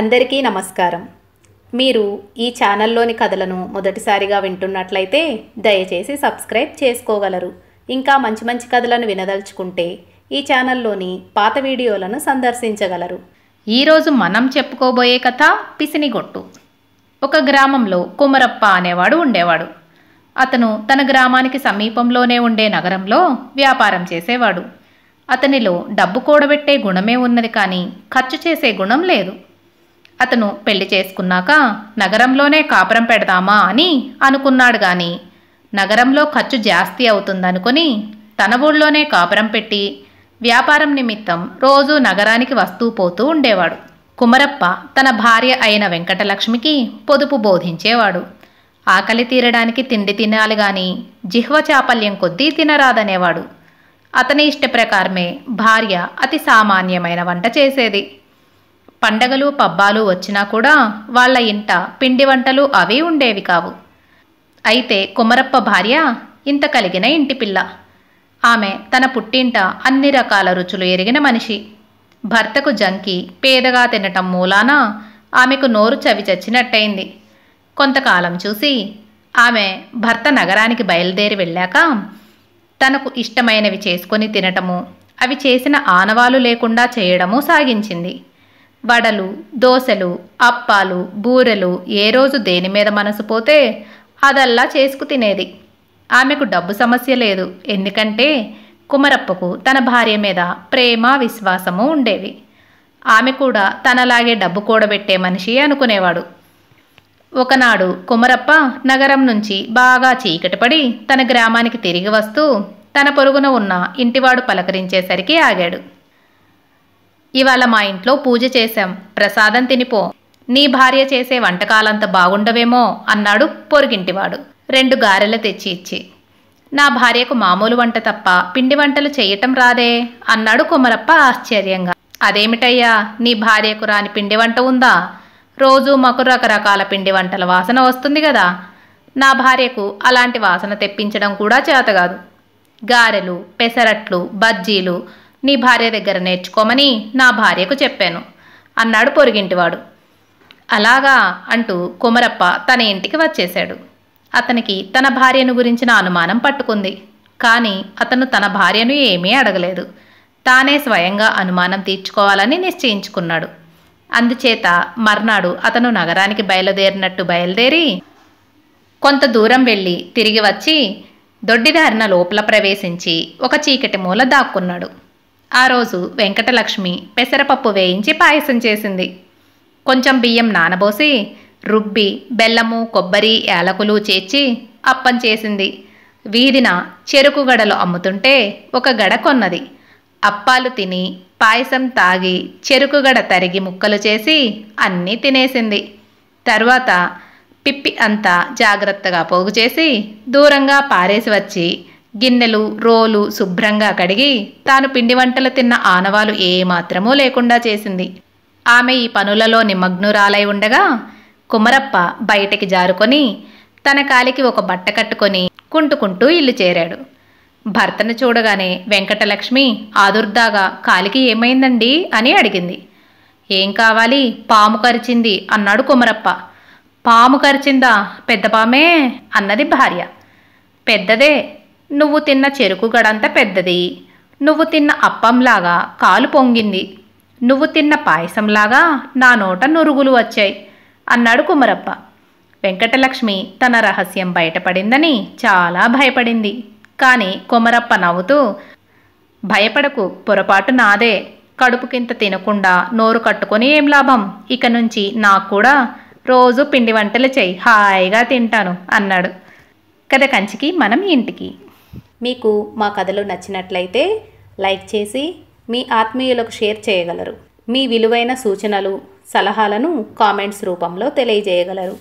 అందరికీ నమస్కారం. మీరు ఈ ఛానల్లోని కథలను మొదటిసారిగా వింటున్నట్లయితే దయచేసి సబ్స్క్రైబ్ చేసుకోగలరు. ఇంకా మంచి మంచి కథలను వినదలుచుకుంటే ఈ ఛానల్లోని పాత వీడియోలను సందర్శించగలరు. ఈరోజు మనం చెప్పుకోబోయే కథ పిసినిగొట్టు. ఒక గ్రామంలో కుమరప్ప అనేవాడు ఉండేవాడు. అతను తన గ్రామానికి సమీపంలోనే ఉండే నగరంలో వ్యాపారం చేసేవాడు. అతనిలో డబ్బు కూడబెట్టే గుణమే ఉన్నది కానీ ఖర్చు చేసే గుణం లేదు. అతను పెళ్ళి చేసుకున్నాక నగరంలోనే కాపురం పెడదామా అని అనుకున్నాడు గాని నగరంలో ఖర్చు జాస్తి అవుతుందనుకుని తన ఊళ్ళోనే కాపురం పెట్టి వ్యాపారం నిమిత్తం రోజు నగరానికి వస్తూ పోతూ ఉండేవాడు. కుమరప్ప తన భార్య అయిన వెంకటలక్ష్మికి పొదుపు బోధించేవాడు. ఆకలి తీరడానికి తిండి తినాలి గాని జిహ్వ చాపల్యం కొద్దీ తినరాదనేవాడు. అతని ఇష్ట ప్రకారమే భార్య అతి సామాన్యమైన వంట చేసేది. పండగలు పబ్బాలు వచ్చినా కూడా వాళ్ళ ఇంట పిండి వంటలు అవి ఉండేవి కావు. అయితే కుమరప్ప భార్య ఇంత కలిగిన ఇంటి పిల్ల. ఆమె తన పుట్టింట అన్ని రకాల రుచులు ఎరిగిన మనిషి. భర్తకు జంకి పేదగా తినటం మూలాన ఆమెకు నోరు చవి చచ్చినట్టయింది. కొంతకాలం చూసి ఆమె భర్త నగరానికి బయలుదేరి వెళ్ళాక తనకు ఇష్టమైనవి చేసుకొని తినటము అవి చేసిన ఆనవాలు లేకుండా చేయడము సాగించింది. వడలు దోశలు అప్పాలు బూరెలు ఏ రోజు దేని మీద మనసు పోతే అదల్లా చేసుకు తినేది. ఆమెకు డబ్బు సమస్య లేదు. ఎందుకంటే కుమరప్పకు తన భార్య మీద ప్రేమ విశ్వాసము ఉండేవి. ఆమె కూడా తనలాగే డబ్బు కూడబెట్టే మనిషి అనుకునేవాడు. ఒకనాడు కుమరప్ప నగరం నుంచి బాగా చీకటిపడి తన గ్రామానికి తిరిగి వస్తూ తన పొరుగున ఉన్న ఇంటివాడు పలకరించేసరికి ఆగాడు. ఇవాళ మా ఇంట్లో పూజ చేశాం. ప్రసాదం తినిపో. నీ భార్య చేసే వంటకాలంత బాగుండవేమో అన్నాడు పొరుగింటివాడు. రెండు గారెలు తెచ్చి ఇచ్చి. నా భార్యకు మామూలు వంట తప్ప పిండి వంటలు చేయటం రాదే అన్నాడు కుమరప్ప ఆశ్చర్యంగా. అదేమిటయ్యా? నీ భార్యకు రాని పిండి వంట ఉందా? రోజు మాకు రకరకాల పిండి వంటల వాసన వస్తుంది కదా నా భార్యకు అలాంటి వాసన తెప్పించడం కూడా చేతగాదు గారెలు పెసరట్లు బజ్జీలు నీ భార్య దగ్గర నేర్చుకోమని నా భార్యకు చెప్పాను. అన్నాడు పొరుగింటివాడు. అలాగా అంటూ కుమరప్ప తన ఇంటికి వచ్చేశాడు. అతనికి తన భార్యను గురించిన అనుమానం పట్టుకుంది. కానీ అతను తన భార్యను ఏమీ అడగలేదు. తానే స్వయంగా అనుమానం తీర్చుకోవాలని నిశ్చయించుకున్నాడు. అందుచేత మర్నాడు అతను నగరానికి బయలుదేరినట్టు బయలుదేరి కొంత దూరం వెళ్ళి తిరిగి వచ్చి దొడ్డిదారిన లోపల ప్రవేశించి ఒక చీకటి మూల దాక్కున్నాడు. ఆ రోజు వెంకటలక్ష్మి పెసరపప్పు వేయించి పాయసం చేసింది. కొంచెం బియ్యం నానబోసి రుబ్బి బెల్లము కొబ్బరి యాలకులు చేర్చి అప్పం చేసింది. వీధిన చెరుకు గడలు అమ్ముతుంటే ఒక గడ కొన్నది. అప్పాలు తిని పాయసం తాగి చెరుకు గడ తరిగి ముక్కలు చేసి అన్నీ తినేసింది. తర్వాత పిప్పి అంతా జాగ్రత్తగా పోగు చేసి దూరంగా పారేసి వచ్చి గిన్నెలు రోలు శుభ్రంగా కడిగి తాను పిండి వంటలు తిన్న ఆనవాలు ఏమాత్రమూ లేకుండా చేసింది. ఆమె ఈ పనులలో నిమగ్నురాలై ఉండగా కుమరప్ప బయటకి జారుకొని తన కాలికి ఒక బట్ట కట్టుకొని కుంటుకుంటూ ఇల్లు చేరాడు. భర్తను చూడగానే వెంకటలక్ష్మి ఆదుర్దాగా కాలికి ఏమైందండి? అని అడిగింది. ఏం కావాలి? పాము కరిచింది అన్నాడు కుమరప్ప. పాము కరిచిందా? పెద్ద పామే అన్నది భార్య. పెద్దదే నువ్వు తిన్న చెరుకు గడంత పెద్దది. నువ్వు తిన్న అప్పంలాగా కాలు పొంగింది. నువ్వు తిన్న పాయసంలాగా నా నోట నురుగులు వచ్చాయి అన్నాడు కుమరప్ప. వెంకటలక్ష్మి తన రహస్యం బయటపడిందని చాలా భయపడింది. కానీ కుమరప్ప నవ్వుతూ భయపడకు పొరపాటు నాదే. కడుపుకింత తినకుండా నోరు కట్టుకొని ఏం లాభం? ఇక నుంచి నాకు కూడా రోజు పిండి వంటలు చెయ్యి హాయిగా తింటాను అన్నాడు. కథ కంచికి మనం ఇంటికి. మీకు మా కథలు నచ్చినట్లయితే లైక్ చేసి మీ ఆత్మీయులకు షేర్ చేయగలరు. మీ విలువైన సూచనలు సలహాలను కామెంట్స్ రూపంలో తెలియజేయగలరు.